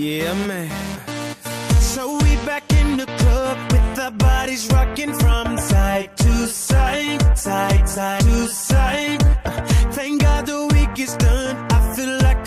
Yeah, man. So we back in the club with our bodies rocking from side to side, side, side to side. Uh, thank God the week is done. I feel like.